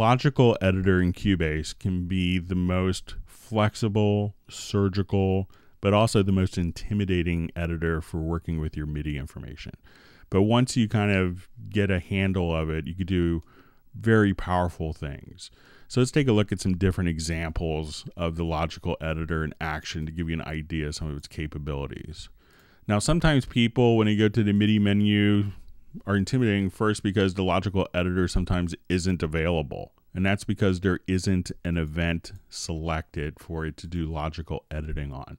logical editor in Cubase can be the most flexible, surgical, but also the most intimidating editor for working with your MIDI information. But once you kind of get a handle of it, you can do very powerful things. So let's take a look at some different examples of the logical editor in action to give you an idea of some of its capabilities. Now, sometimes people, when you go to the MIDI menu, are intimidating first because the logical editor sometimes isn't available. And that's because there isn't an event selected for it to do logical editing on.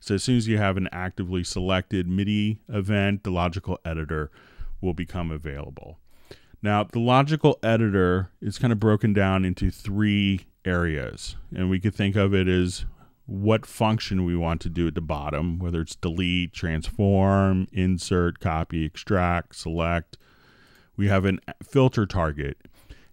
So as soon as you have an actively selected MIDI event, the logical editor will become available. Now, the logical editor is kind of broken down into three areas. And we could think of it as what function we want to do at the bottom, whether it's delete, transform, insert, copy, extract, select. We have a filter target,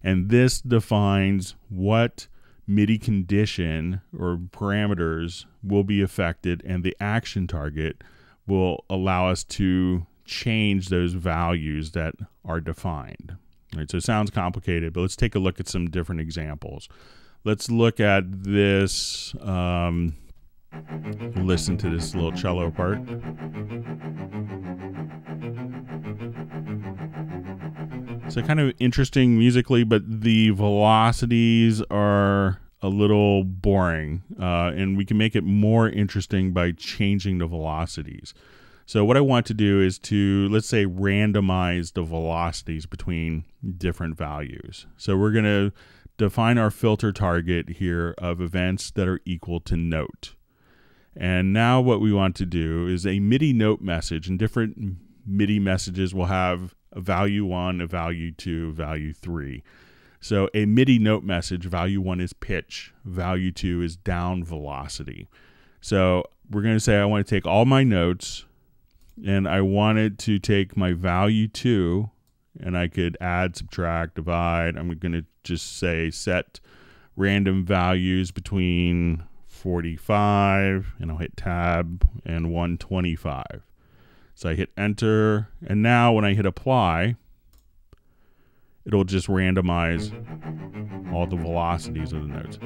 and this defines what MIDI condition or parameters will be affected, and the action target will allow us to change those values that are defined. All right, so it sounds complicated, but let's take a look at some different examples let's look at this. Um, listen to this little cello part. So kind of interesting musically, but the velocities are a little boring, uh, and we can make it more interesting by changing the velocities. So what I want to do is to let's say randomize the velocities between different values. So we're going to define our filter target here of events that are equal to note. And now what we want to do is a MIDI note message, and different MIDI messages will have a value 1, a value 2, a value 3. So a MIDI note message, value 1 is pitch, value 2 is down velocity. So we're going to say I want to take all my notes and I wanted to take my value 2 and I could add, subtract, divide. I'm going to just say set random values between 45 and I'll hit tab and 125. So I hit enter and now when I hit apply, it'll just randomize all the velocities of the notes.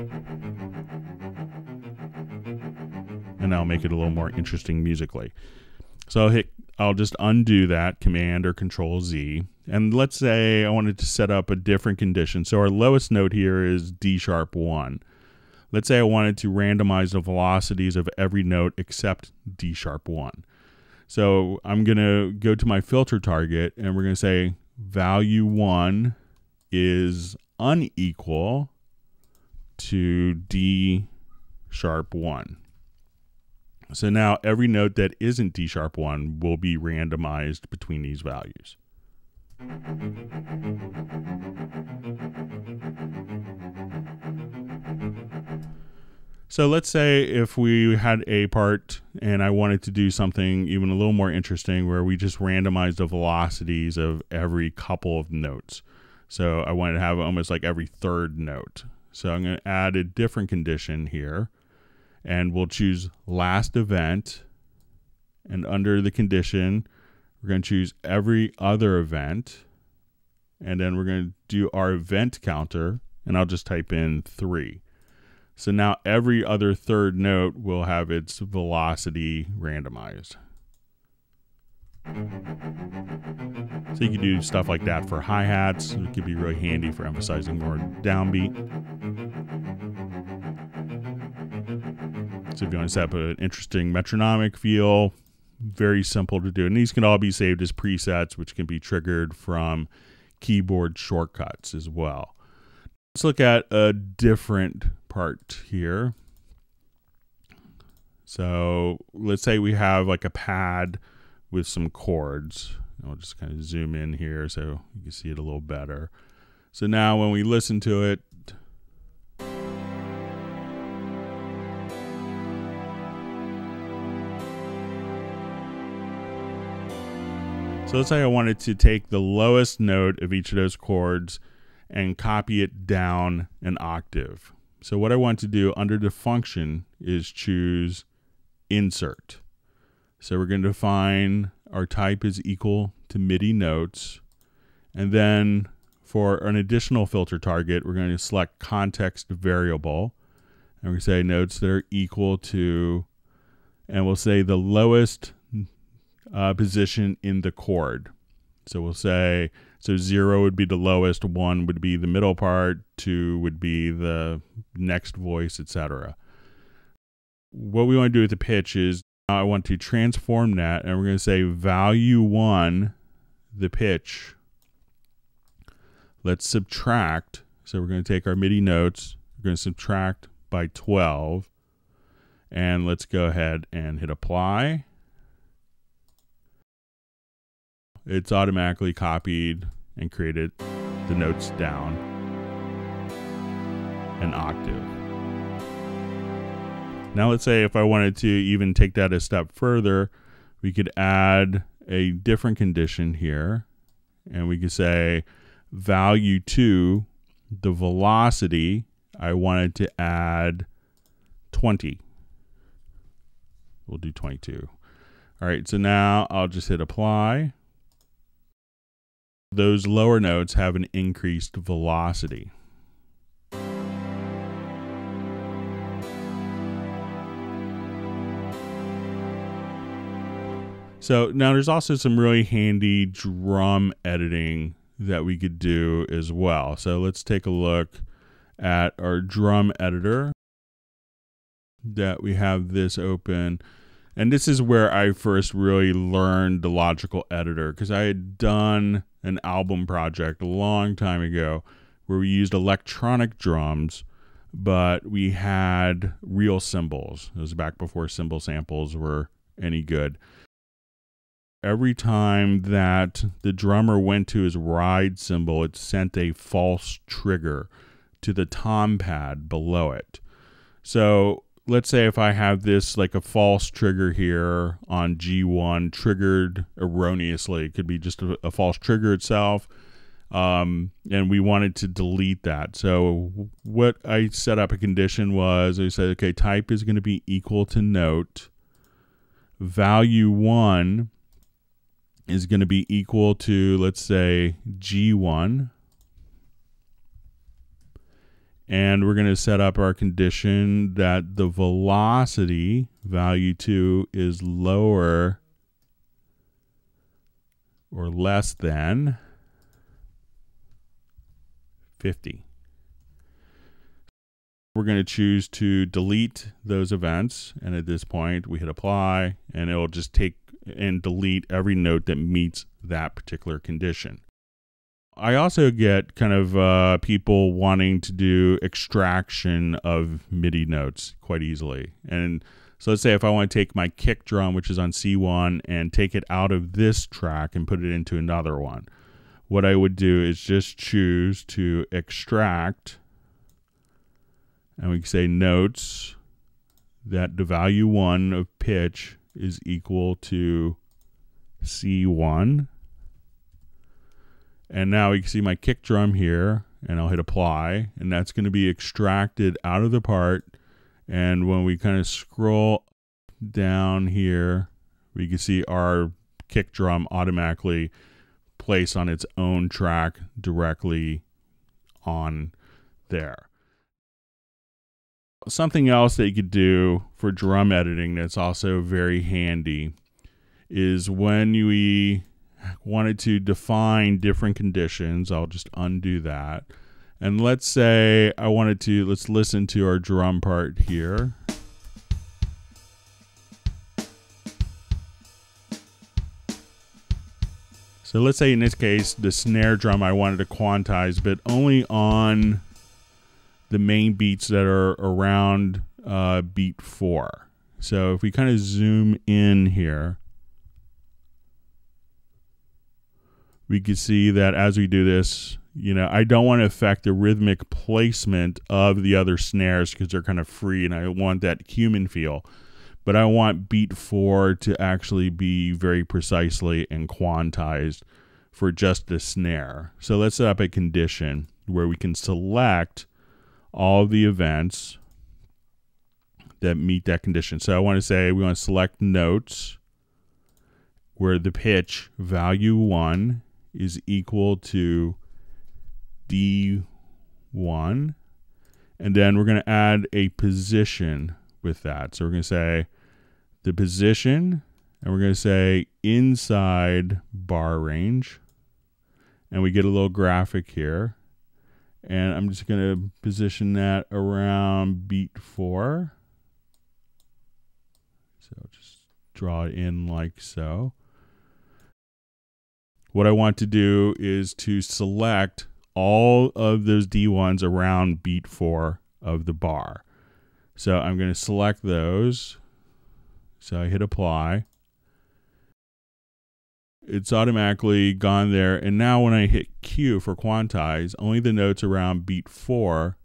And I'll make it a little more interesting musically. So I'll hit I'll just undo that command or control Z. And let's say I wanted to set up a different condition. So our lowest note here is D sharp 1. Let's say I wanted to randomize the velocities of every note except D sharp 1. So I'm going to go to my filter target and we're going to say value 1 is unequal to D sharp 1. So now every note that isn't D sharp 1 will be randomized between these values. So let's say if we had a part and I wanted to do something even a little more interesting where we just randomized the velocities of every couple of notes. So I wanted to have almost like every third note. So I'm going to add a different condition here and we'll choose last event. And under the condition, we're going to choose every other event. And then we're going to do our event counter, and I'll just type in three. So now every other third note will have its velocity randomized. So you can do stuff like that for hi-hats. It could be really handy for emphasizing more downbeat. So if you want to set up an interesting metronomic feel, very simple to do. And these can all be saved as presets, which can be triggered from keyboard shortcuts as well. Let's look at a different part here. So let's say we have like a pad with some chords. I'll just kind of zoom in here so you can see it a little better. So now when we listen to it, So let's say I wanted to take the lowest note of each of those chords and copy it down an octave. So what I want to do under the function is choose insert. So we're going to define our type is equal to MIDI notes. And then for an additional filter target, we're going to select context variable. And we say notes that are equal to, and we'll say the lowest uh, position in the chord. So we'll say, so zero would be the lowest, one would be the middle part, two would be the next voice, etc. What we want to do with the pitch is I want to transform that, and we're going to say value one, the pitch. Let's subtract. So we're going to take our MIDI notes, we're going to subtract by 12, and let's go ahead and hit apply. It's automatically copied and created the notes down an octave. Now let's say if I wanted to even take that a step further, we could add a different condition here and we could say value 2 the velocity I wanted to add 20. We'll do 22. All right, so now I'll just hit apply those lower notes have an increased velocity. So now there's also some really handy drum editing that we could do as well. So let's take a look at our drum editor that we have this open. And this is where I first really learned the logical editor because I had done an album project a long time ago where we used electronic drums, but we had real cymbals. It was back before cymbal samples were any good. Every time that the drummer went to his ride cymbal, it sent a false trigger to the tom pad below it. So let's say if I have this like a false trigger here on G1 triggered erroneously, it could be just a, a false trigger itself. Um, and we wanted to delete that. So what I set up a condition was I said, okay, type is going to be equal to note. Value one is going to be equal to, let's say, G1 and we're going to set up our condition that the velocity value 2 is lower or less than 50. We're going to choose to delete those events and at this point we hit apply and it will just take and delete every note that meets that particular condition. I also get kind of uh, people wanting to do extraction of MIDI notes quite easily. And so let's say if I want to take my kick drum, which is on C1, and take it out of this track and put it into another one, what I would do is just choose to extract, and we can say notes that the value 1 of pitch is equal to C1 and now you can see my kick drum here, and I'll hit apply, and that's going to be extracted out of the part. And when we kind of scroll down here, we can see our kick drum automatically placed on its own track directly on there. Something else that you could do for drum editing that's also very handy is when we wanted to define different conditions, I'll just undo that. And let's say I wanted to, let's listen to our drum part here. So let's say in this case, the snare drum I wanted to quantize, but only on the main beats that are around uh, beat four. So if we kind of zoom in here, we can see that as we do this, you know, I don't want to affect the rhythmic placement of the other snares because they're kind of free and I want that human feel. But I want beat four to actually be very precisely and quantized for just the snare. So let's set up a condition where we can select all the events that meet that condition. So I want to say we want to select notes where the pitch value one is equal to D1. And then we're going to add a position with that. So we're going to say the position, and we're going to say inside bar range. And we get a little graphic here. And I'm just going to position that around beat four. So just draw it in like so. What I want to do is to select all of those D1s around beat four of the bar. So I'm going to select those. So I hit apply. It's automatically gone there. And now when I hit Q for quantize, only the notes around beat four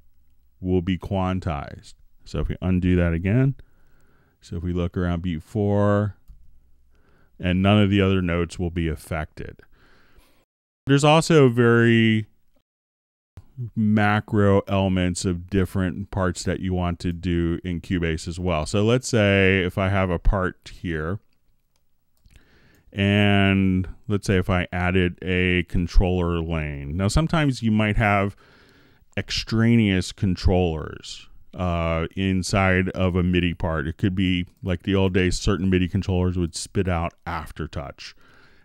will be quantized. So if we undo that again, so if we look around beat four, and none of the other notes will be affected. There's also very macro elements of different parts that you want to do in Cubase as well. So let's say if I have a part here, and let's say if I added a controller lane. Now, sometimes you might have extraneous controllers uh, inside of a MIDI part. It could be like the old days, certain MIDI controllers would spit out aftertouch.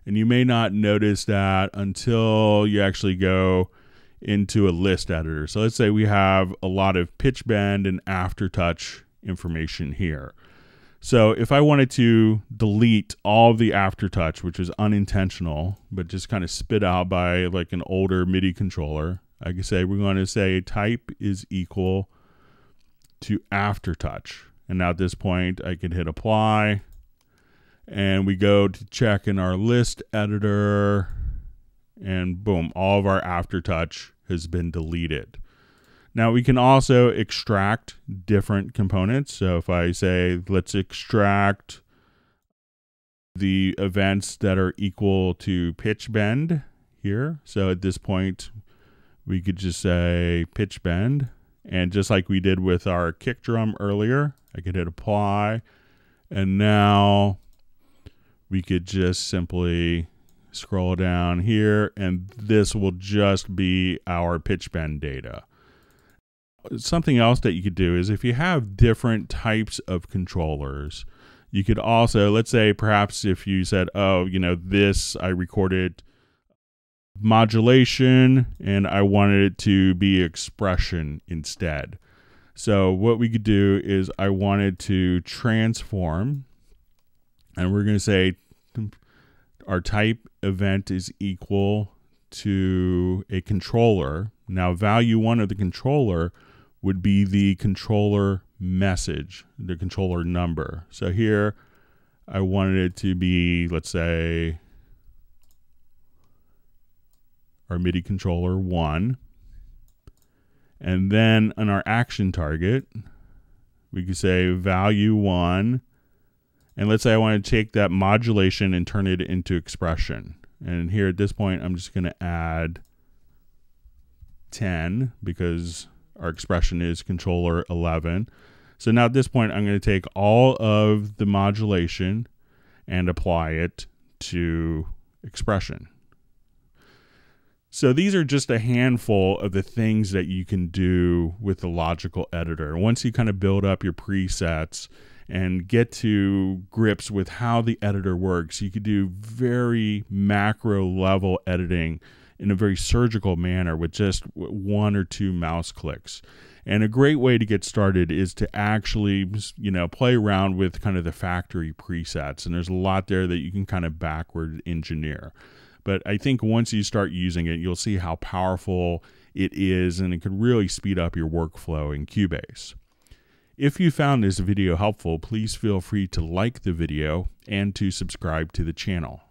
And you may not notice that until you actually go into a list editor. So let's say we have a lot of pitch bend and aftertouch information here. So if I wanted to delete all the aftertouch, which is unintentional, but just kind of spit out by like an older MIDI controller, I could say we're going to say type is equal to aftertouch. And now at this point, I can hit apply and we go to check in our list editor and boom, all of our aftertouch has been deleted. Now we can also extract different components. So if I say, let's extract the events that are equal to pitch bend here. So at this point, we could just say pitch bend. And just like we did with our kick drum earlier, I could hit apply. And now we could just simply scroll down here and this will just be our pitch bend data. Something else that you could do is if you have different types of controllers, you could also, let's say perhaps if you said, oh, you know, this I recorded modulation and I wanted it to be expression instead. So what we could do is I wanted to transform and we're going to say our type event is equal to a controller. Now value one of the controller would be the controller message, the controller number. So here I wanted it to be, let's say, our MIDI controller one. And then on our action target, we could say value one. And let's say I want to take that modulation and turn it into expression. And here at this point, I'm just going to add 10 because our expression is controller 11. So now at this point, I'm going to take all of the modulation and apply it to expression. So these are just a handful of the things that you can do with the logical editor. Once you kind of build up your presets and get to grips with how the editor works, you could do very macro level editing in a very surgical manner with just one or two mouse clicks. And a great way to get started is to actually, you know, play around with kind of the factory presets. And there's a lot there that you can kind of backward engineer. But I think once you start using it, you'll see how powerful it is and it can really speed up your workflow in Cubase. If you found this video helpful, please feel free to like the video and to subscribe to the channel.